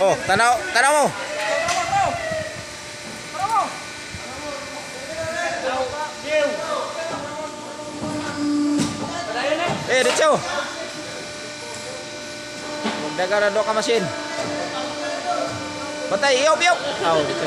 Oh, tanaw, tanaw mo. Eh, dito. Magdaga do ka masin. Batay, iyop, iyop. Aw, dito.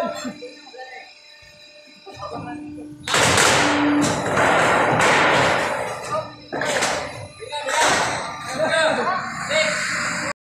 Thank you.